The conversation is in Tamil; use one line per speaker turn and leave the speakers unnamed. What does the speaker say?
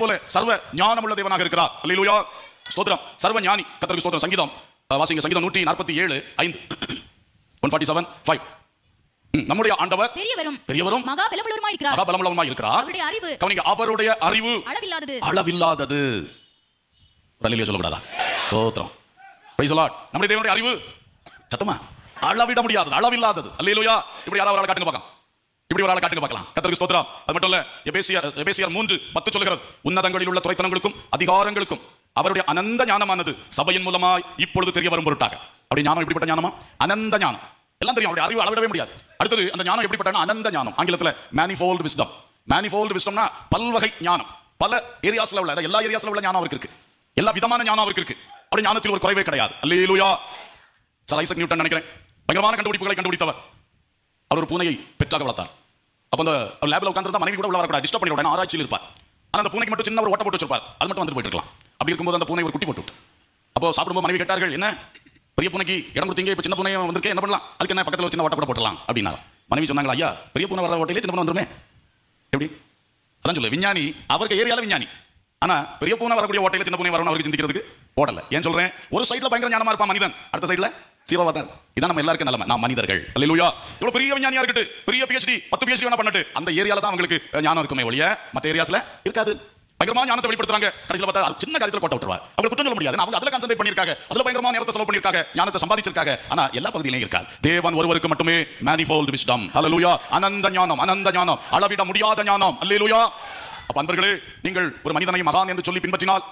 போல சர்வ ஞானமுள்ள தேவனாக இருக்கிறார். அல்லேலூயா. ஸ்தோத்திரம். சர்வ ஞானி. கர்த்தருக்கு ஸ்தோத்திரம். சங்கீதம். வாசிங்க. சங்கீதம் நூற்றி நாற்பத்தி ஏழு ஐந்து. ஒன் ஃபார்ட்டி செவன் ஃபைவ் நம்முடைய ஆண்டவர்
பெரியவரும்
பெரியவரும்
மகா பலமுள்ளவருமாய் இருக்கிறார். அவருடைய அறிவு
கவனிங்க அவருடைய அறிவு
அளவில்லாதது.
அளவில்லாதது. ரலிலியா சொல்லக்கூடாதா? ஸ்தோத்திரம். பிரைஸ் லார்ட் நம்முடைய தேவனுடைய அறிவு சத்தமா? அளவிட முடியாதது. அளவில்லாதது. அல்லேலூயா. இப்படி யாராவது காட்டுங்க பார்க்கலாம். இப்படி ஒரு ஆளை காட்டுக்கு பார்க்கலாம். கத்தருக்கு ஸ்தோத்திரம். அது மட்டும் இல்ல எபேசியார் எபேசியார் மூன்று பத்து சொல்லுகிறது. உன்னதங்களில் உள்ள துறைத்தனங்களுக்கும் அதிகாரங்களுக்கும் அவருடைய அனந்த ஞானமானது சபையின் மூலமாய் இப்பொழுது தெரிய வரும் பொருட்டாக. அப்படி ஞானம் எப்படிப்பட்ட ஞானமா? அனந்த ஞானம். எல்லாம் தெரியும் அவருடைய அறிவு அளவிடவே முடியாது. அடுத்தது அந்த ஞானம் எப்படிப்பட்ட அனந்த ஞானம். ஆங்கிலத்தில் மேனிஃபோல்டு விஸ்டம் மேனிஃபோல்டு விஸ்டம்னா பல்வகை ஞானம். பல ஏரியாஸ்ல உள்ள எல்லா ஏரியாஸ்ல உள்ள ஞானம் அவருக்கு இருக்கு. எல்லா விதமான ஞானம் அவருக்கு இருக்கு. அப்படி ஞானத்தில் ஒரு குறைவே கிடையாது. அல்லேலூயா. சார் ஐசக் நியூட்டன் நினைக்கிறேன். பயங்கரமான கண்டுபிடிப்புகளை கண்டுபிடித்தவர். அவர் ஒரு பூனையை பெற்றாக வளர்த்தார். அப்போ அந்த லேபில் உட்காந்துருந்தா மனைவி கூட உள்ள வரக்கூடாது. டிஸ்டர்ப் பண்ணி விட ஆராய்ச்சியில் இருப்பார் ஆனால் அந்த பூனைக்கு மட்டும் சின்ன ஒரு ஓட்ட போட்டு வச்சிருப்பார் அது மட்டும் வந்துட்டு போயிட்டு இருக்கலாம். அப்படி இருக்கும்போது அந்த பூனை ஒரு குட்டி போட்டு விட்டு. அப்போ சாப்பிடும்போது மனைவி கேட்டார்கள் என்ன? பெரிய பூனைக்கு இடம் கொடுத்தீங்க இப்போ சின்ன பூனை வந்திருக்கே என்ன பண்ணலாம்? அதுக்கு என்ன பக்கத்தில் சின்ன ஓட்ட கூட போட்டலாம் அப்படின்னா மனைவி சொன்னாங்களா ஐயா பெரிய பூனை வர ஓட்டையிலே சின்ன பூனை வந்துருமே. எப்படி? அதான் சொல்லு விஞ்ஞானி அவருக்கு ஏரியாவில் விஞ்ஞானி. ஆனா பெரிய பூனை வரக்கூடிய ஓட்டையில சின்ன பூனை வரணும் அவருக்கு சிந்திக்கிறதுக்கு ஓடல. ஏன் சொல்றேன்? ஒரு சைடில் பயங்கர ஞானமா இருப்பான் மனிதன். அடுத்த சைடுல சீரோவா தான். இதான் நம்ம எல்லாருக்கும் நிலைமை. நான் மனிதர்கள். அல்லையா இவ்வளவு பெரிய விஞ்ஞானியா இருக்கட்டு பெரிய பிஹெச்டி பத்து பிஹெச்டி வேணா பண்ணிட்டு அந்த ஏரியால தான் அவங்களுக்கு ஞானம் இருக்குமே ஒழிய மற்ற ஏரியாஸ்ல இருக்காது. பயங்கரமா ஞானத்தை வெளிப்படுத்துறாங்க. கடைசியில் பார்த்தா சின்ன காரியத்தில் கோட்டை விட்டுருவா. அவங்க குற்றம் சொல்ல முடியாது. அவங்க அதில் கான்சன்ட்ரேட் பண்ணியிருக்காங்க. அதில் பயங்கரமா நேரத்தை செலவு பண்ணியிருக்காங்க. ஞானத்தை சம்பாதிச்சிருக்காங்க. ஆனா எல்லா பகுதியிலையும் இருக்காது. தேவன் ஒருவருக்கு மட்டுமே மேனிஃபோல்டு விஸ்டம் ஹalleluya அனந்த ஞானம் அனந்த ஞானம். அளவிட முடியாத ஞானம். அல்லேலூயா. அப்ப அன்பர்களே நீங்கள் ஒரு மனிதனை மகான் என்று சொல்லி பின்பற்றினால்